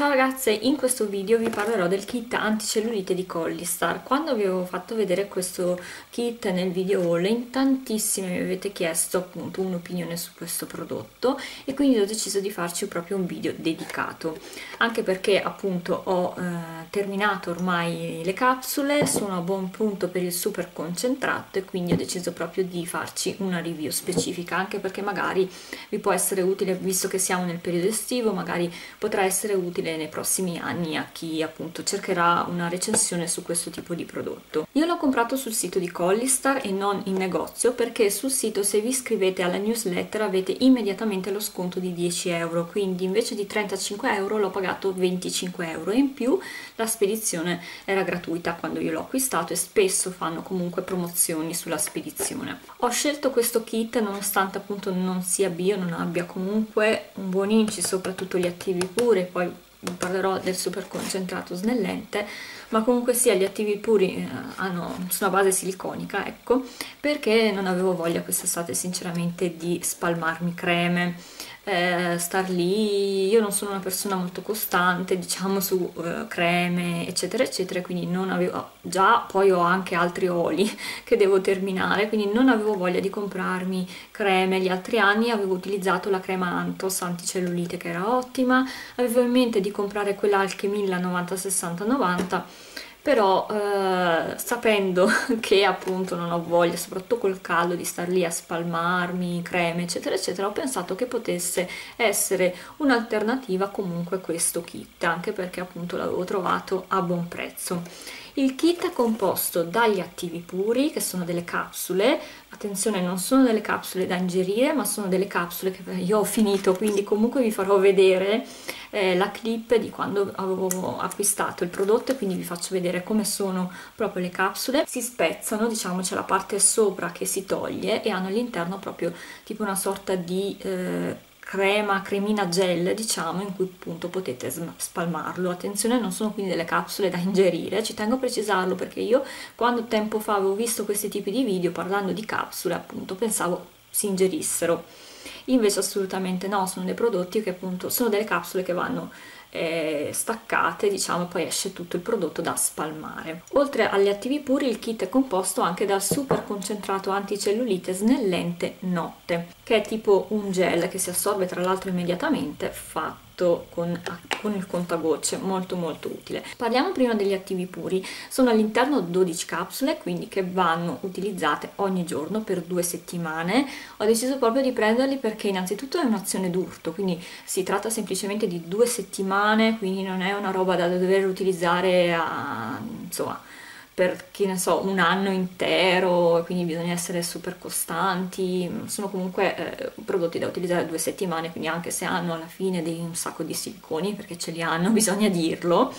Ciao ragazze, in questo video vi parlerò del kit anticellulite di Collistar. Quando vi avevo fatto vedere questo kit nel video haul, in tantissime mi avete chiesto appunto un'opinione su questo prodotto e quindi ho deciso di farci proprio un video dedicato, anche perché appunto ho eh, terminato ormai le capsule, sono a buon punto per il super concentrato e quindi ho deciso proprio di farci una review specifica, anche perché magari vi può essere utile, visto che siamo nel periodo estivo, magari potrà essere utile utile nei prossimi anni a chi appunto cercherà una recensione su questo tipo di prodotto. Io l'ho comprato sul sito di Collistar e non in negozio perché sul sito se vi iscrivete alla newsletter avete immediatamente lo sconto di 10 euro, quindi invece di 35 euro l'ho pagato 25 euro e in più la spedizione era gratuita quando io l'ho acquistato e spesso fanno comunque promozioni sulla spedizione. Ho scelto questo kit nonostante appunto non sia bio, non abbia comunque un buon inci, soprattutto gli attivi puri, poi parlerò del super concentrato snellente ma comunque sia gli attivi puri eh, hanno una base siliconica ecco perché non avevo voglia quest'estate sinceramente di spalmarmi creme eh, star lì io non sono una persona molto costante diciamo su eh, creme eccetera eccetera quindi non avevo già poi ho anche altri oli che devo terminare quindi non avevo voglia di comprarmi creme. Gli altri anni avevo utilizzato la crema Antos anticellulite che era ottima. Avevo in mente di comprare quella Alchemilla 90 60 90 però eh, sapendo che appunto non ho voglia, soprattutto col caldo, di star lì a spalmarmi, creme eccetera eccetera, ho pensato che potesse essere un'alternativa comunque questo kit, anche perché appunto l'avevo trovato a buon prezzo. Il kit è composto dagli attivi puri, che sono delle capsule, attenzione non sono delle capsule da ingerire, ma sono delle capsule che io ho finito, quindi comunque vi farò vedere eh, la clip di quando avevo acquistato il prodotto e quindi vi faccio vedere come sono proprio le capsule. Si spezzano, diciamo c'è la parte sopra che si toglie e hanno all'interno proprio tipo una sorta di... Eh, crema, cremina gel diciamo in cui appunto potete spalmarlo. Attenzione non sono quindi delle capsule da ingerire ci tengo a precisarlo perché io quando tempo fa avevo visto questi tipi di video parlando di capsule appunto pensavo si ingerissero invece assolutamente no sono dei prodotti che appunto sono delle capsule che vanno eh, staccate diciamo poi esce tutto il prodotto da spalmare oltre agli attivi puri il kit è composto anche dal super concentrato anticellulite snellente notte che è tipo un gel che si assorbe tra l'altro immediatamente fatto con, con il contagocce, molto molto utile. Parliamo prima degli attivi puri, sono all'interno 12 capsule, quindi che vanno utilizzate ogni giorno per due settimane. Ho deciso proprio di prenderli perché innanzitutto è un'azione d'urto, quindi si tratta semplicemente di due settimane, quindi non è una roba da dover utilizzare a, insomma, per che ne so un anno intero quindi bisogna essere super costanti. Sono comunque eh, prodotti da utilizzare due settimane quindi anche se hanno alla fine dei, un sacco di siliconi perché ce li hanno bisogna dirlo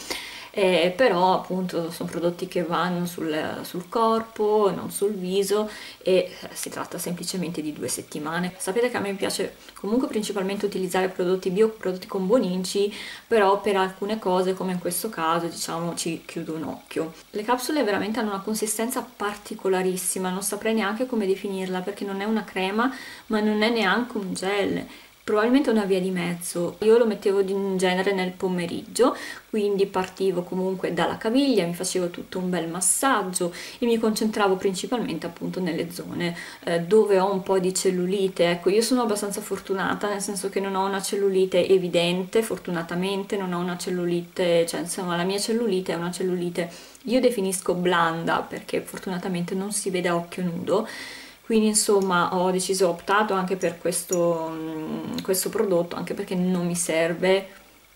eh, però appunto sono prodotti che vanno sul, sul, corpo, non sul viso e eh, si tratta semplicemente di due settimane. Sapete che a me piace comunque principalmente utilizzare prodotti bio, prodotti con buonici, però per alcune cose come in questo caso diciamo ci chiudo un occhio. Le capsule veramente hanno una consistenza particolarissima, non saprei neanche come definirla perché non è una crema ma non è neanche un gel probabilmente una via di mezzo. Io lo mettevo in genere nel pomeriggio, quindi partivo comunque dalla caviglia, mi facevo tutto un bel massaggio e mi concentravo principalmente appunto nelle zone eh, dove ho un po' di cellulite. Ecco, io sono abbastanza fortunata, nel senso che non ho una cellulite evidente, fortunatamente non ho una cellulite, cioè insomma la mia cellulite è una cellulite io definisco blanda perché fortunatamente non si vede a occhio nudo quindi insomma ho deciso, ho optato anche per questo, mm, questo prodotto anche perché non mi serve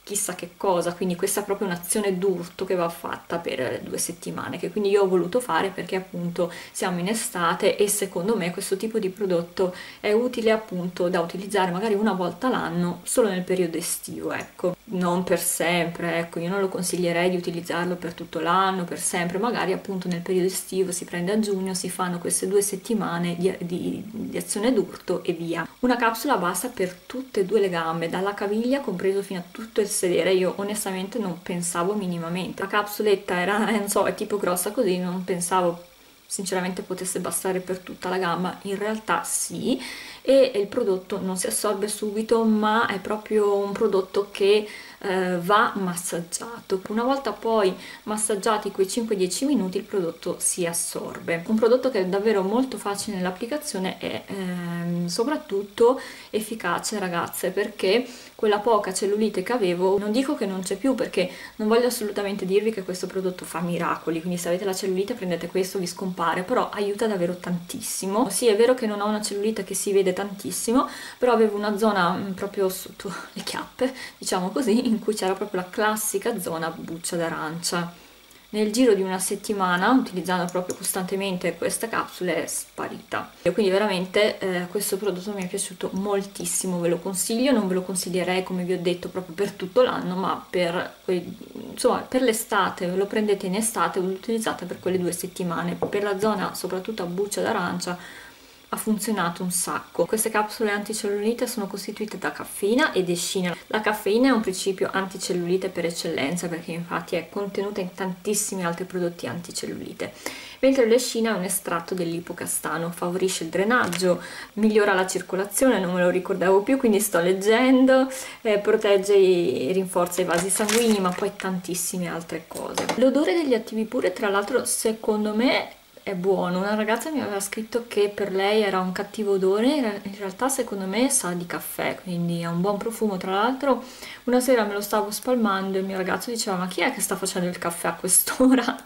chissà che cosa, quindi questa è proprio un'azione d'urto che va fatta per due settimane, che quindi io ho voluto fare perché appunto siamo in estate e secondo me questo tipo di prodotto è utile appunto da utilizzare magari una volta l'anno solo nel periodo estivo, ecco, non per sempre, ecco, io non lo consiglierei di utilizzarlo per tutto l'anno, per sempre, magari appunto nel periodo estivo si prende a giugno, si fanno queste due settimane di, di, di azione d'urto e via. Una capsula basta per tutte e due le gambe, dalla caviglia compreso fino a tutto il sedere io onestamente non pensavo minimamente la capsuletta era non so è tipo grossa così non pensavo sinceramente potesse bastare per tutta la gamba in realtà sì e il prodotto non si assorbe subito ma è proprio un prodotto che eh, va massaggiato. Una volta poi massaggiati quei 5-10 minuti il prodotto si assorbe. Un prodotto che è davvero molto facile nell'applicazione e ehm, soprattutto efficace ragazze perché quella poca cellulite che avevo non dico che non c'è più perché non voglio assolutamente dirvi che questo prodotto fa miracoli. Quindi se avete la cellulite prendete questo vi scompare però aiuta davvero tantissimo. Sì è vero che non ho una cellulite che si vede tantissimo però avevo una zona mm, proprio sotto le chiappe diciamo così in cui c'era proprio la classica zona buccia d'arancia. Nel giro di una settimana utilizzando proprio costantemente questa capsula è sparita. E quindi veramente eh, questo prodotto mi è piaciuto moltissimo. Ve lo consiglio non ve lo consiglierei come vi ho detto proprio per tutto l'anno ma per, per l'estate ve lo prendete in estate lo utilizzate per quelle due settimane. Per la zona soprattutto a buccia d'arancia ha funzionato un sacco. Queste capsule anticellulite sono costituite da caffeina ed escina. La caffeina è un principio anticellulite per eccellenza perché infatti è contenuta in tantissimi altri prodotti anticellulite mentre l'escina è un estratto dell'ipocastano, favorisce il drenaggio, migliora la circolazione, non me lo ricordavo più, quindi sto leggendo, eh, protegge e rinforza i vasi sanguigni, ma poi tantissime altre cose. L'odore degli attivi pure, tra l'altro, secondo me è buono. Una ragazza mi aveva scritto che per lei era un cattivo odore, in realtà secondo me sa di caffè, quindi ha un buon profumo. Tra l'altro una sera me lo stavo spalmando e il mio ragazzo diceva ma chi è che sta facendo il caffè a quest'ora?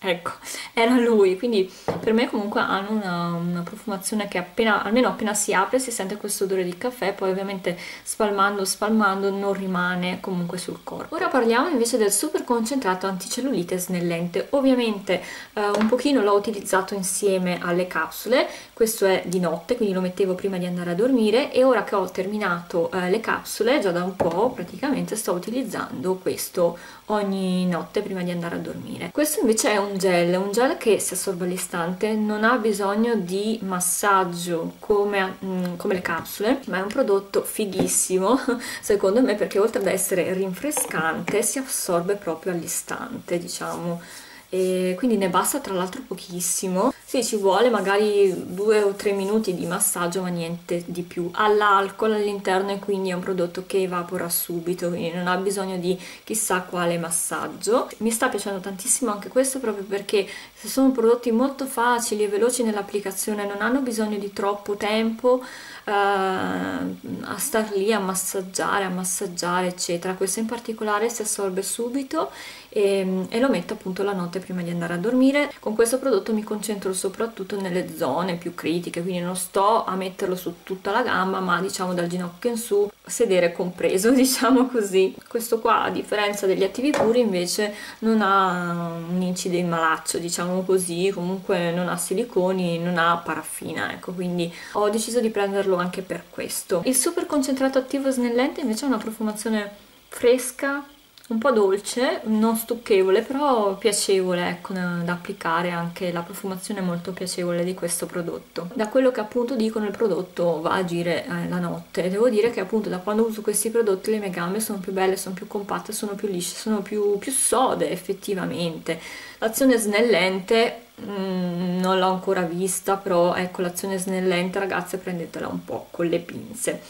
Ecco, era lui, quindi per me comunque hanno una, una, profumazione che appena, almeno appena si apre si sente questo odore di caffè, poi ovviamente spalmando, spalmando non rimane comunque sul corpo. Ora parliamo invece del super concentrato anticellulite snellente, ovviamente eh, un pochino l'ho utilizzato insieme alle capsule, questo è di notte, quindi lo mettevo prima di andare a dormire e ora che ho terminato eh, le capsule, già da un po' praticamente sto utilizzando questo ogni notte prima di andare a dormire. Questo invece è un gel, un gel che si assorbe all'istante, non ha bisogno di massaggio come, mm, come le capsule, ma è un prodotto fighissimo secondo me perché oltre ad essere rinfrescante si assorbe proprio all'istante, diciamo e quindi ne basta tra l'altro pochissimo. Sì ci vuole magari due o tre minuti di massaggio ma niente di più. All'alcol all'interno e quindi è un prodotto che evapora subito quindi non ha bisogno di chissà quale massaggio. Mi sta piacendo tantissimo anche questo proprio perché sono prodotti molto facili e veloci nell'applicazione non hanno bisogno di troppo tempo eh, a star lì a massaggiare a massaggiare eccetera questo in particolare si assorbe subito e, e lo metto appunto la notte prima di andare a dormire. Con questo prodotto mi concentro soprattutto nelle zone più critiche, quindi non sto a metterlo su tutta la gamba, ma diciamo dal ginocchio in su, sedere compreso, diciamo così. Questo qua, a differenza degli attivi puri, invece non ha un incide in malaccio, diciamo così, comunque non ha siliconi, non ha paraffina, ecco, quindi ho deciso di prenderlo anche per questo. Il super concentrato attivo snellente invece ha una profumazione fresca, un po' dolce, non stucchevole, però piacevole ecco, da applicare anche la profumazione molto piacevole di questo prodotto. Da quello che appunto dicono il prodotto va a agire eh, la notte. Devo dire che appunto da quando uso questi prodotti le mie gambe sono più belle, sono più compatte, sono più lisce, sono più, più sode effettivamente. L'azione snellente mm, non l'ho ancora vista, però ecco l'azione snellente ragazze prendetela un po' con le pinze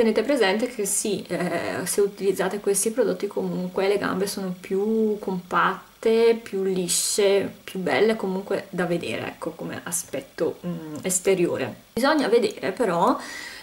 tenete presente che sì, eh, se utilizzate questi prodotti comunque le gambe sono più compatte, più lisce, più belle comunque da vedere, ecco come aspetto mh, mm, esteriore. Bisogna vedere però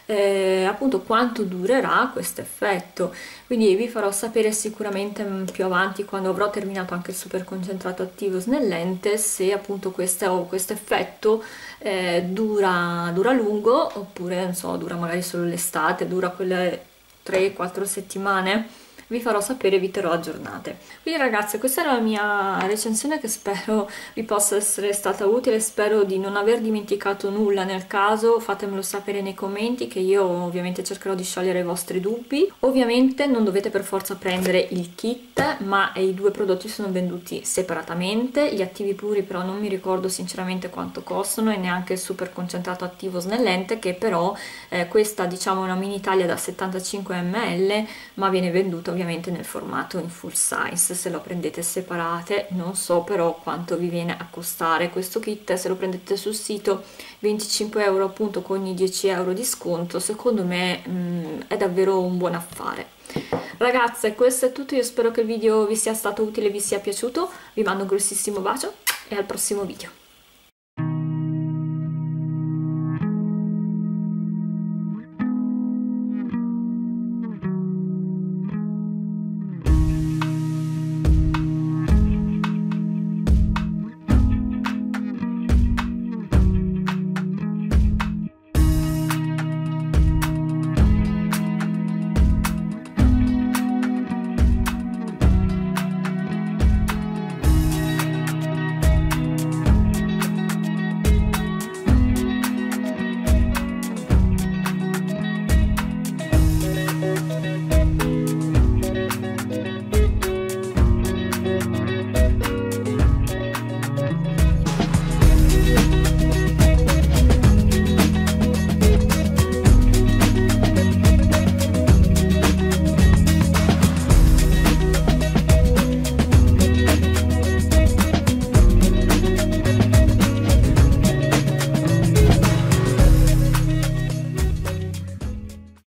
eh, appunto quanto durerà questo effetto. Quindi vi farò sapere sicuramente più avanti quando avrò terminato anche il super concentrato attivo snellente se appunto questo, questo effetto eh, dura, dura lungo oppure non so dura magari solo l'estate dura quelle 3-4 settimane vi farò sapere, vi terrò aggiornate. Quindi ragazze, questa è la mia recensione che spero vi possa essere stata utile, spero di non aver dimenticato nulla nel caso, fatemelo sapere nei commenti che io ovviamente cercherò di sciogliere i vostri dubbi. Ovviamente non dovete per forza prendere il kit, ma i due prodotti sono venduti separatamente, gli attivi puri però non mi ricordo sinceramente quanto costano e neanche il super concentrato attivo snellente che però eh, questa diciamo è una mini taglia da 75 ml ma viene venduta ovviamente nel formato in full size se lo prendete separate non so però quanto vi viene a costare. Questo kit se lo prendete sul sito 25 euro appunto con ogni 10 euro di sconto secondo me mh, mm, è davvero un buon affare. Ragazze, questo è tutto, io spero che il video vi sia stato utile, vi sia piaciuto, vi mando un grossissimo bacio e al prossimo video.